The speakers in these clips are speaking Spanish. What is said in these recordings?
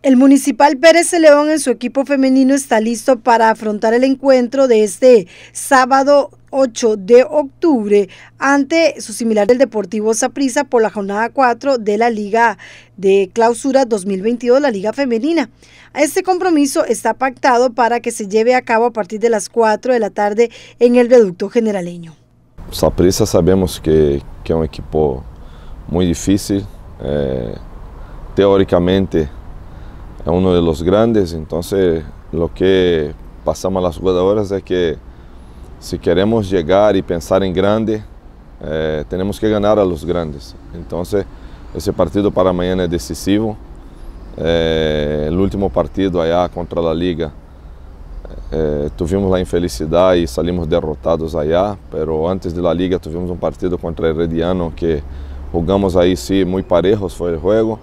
El Municipal Pérez León en su equipo femenino está listo para afrontar el encuentro de este sábado 8 de octubre ante su similar del Deportivo Saprissa por la jornada 4 de la Liga de Clausura 2022, la Liga Femenina. Este compromiso está pactado para que se lleve a cabo a partir de las 4 de la tarde en el reducto generaleño. Saprissa sabemos que, que, es un equipo muy difícil, eh, teóricamente uno de los grandes, entonces lo que pasamos a las jugadoras es que si queremos llegar y pensar en grande, eh, tenemos que ganar a los grandes. Entonces ese partido para mañana es decisivo. Eh, último partido allá contra la liga eh, tuvimos la infelicidad y salimos derrotados allá, pero antes de la liga tuvimos un partido contra Herediano que jugamos ahí sí muy parejos fue el juego.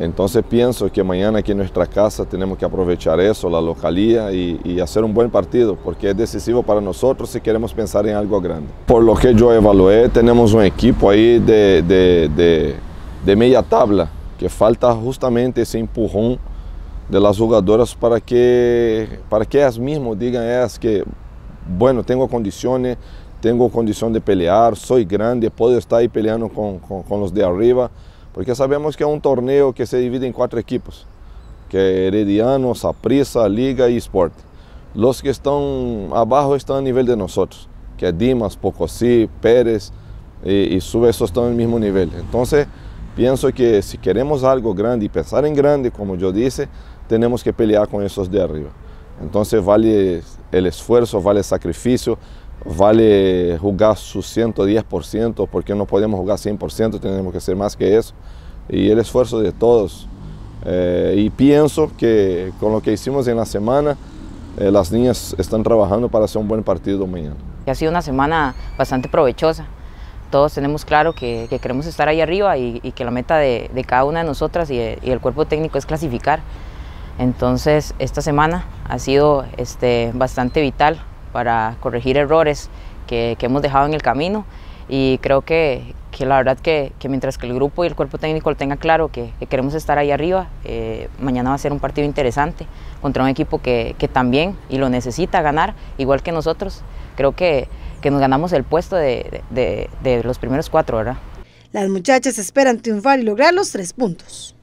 Entonces pienso que mañana aquí en nuestra casa tenemos que aprovechar eso, la localía y, hacer un buen partido, porque es decisivo para nosotros si queremos pensar en algo grande. Por lo que yo evalué, tenemos un equipo ahí de, de, media tabla, que falta justamente ese empujón de las jugadoras para que, para que ellas mismas digan ellas que, bueno, tengo condiciones, tengo condición de pelear, soy grande, puedo estar ahí peleando con, con los de arriba porque sabemos que é um torneio que se divide em quatro equipos, que é Herediano, Saprissa, Liga e Sport. Os que estão abaixo estão a nível de nós, que é Dimas, Pocosí, Pérez e, e Sube, esses estão no mesmo nível. Então, penso que se queremos algo grande e pensar em grande, como eu disse, temos que pelear com esses de arriba. Então, vale o esforço, vale o sacrifício, vale jugar su 110% porque no podemos jugar 100%, tenemos que hacer más que eso. Y el esfuerzo de todos. Eh, y pienso que con lo que hicimos en la semana, eh, las niñas están trabajando para hacer un buen partido mañana. Ha sido una semana bastante provechosa. Todos tenemos claro que, queremos estar ahí arriba y, que la meta de, cada una de nosotras y, y, el cuerpo técnico es clasificar. Entonces, esta semana ha sido este, bastante vital para corregir errores que, hemos dejado en el camino y creo que, la verdad que, mientras que el grupo y el cuerpo técnico lo tenga claro que, queremos estar ahí arriba, eh, mañana va a ser un partido interesante contra un equipo que, también y lo necesita ganar, igual que nosotros. Creo que, nos ganamos el puesto de, de los primeros cuatro, ¿verdad? Las muchachas esperan triunfar y lograr los tres puntos.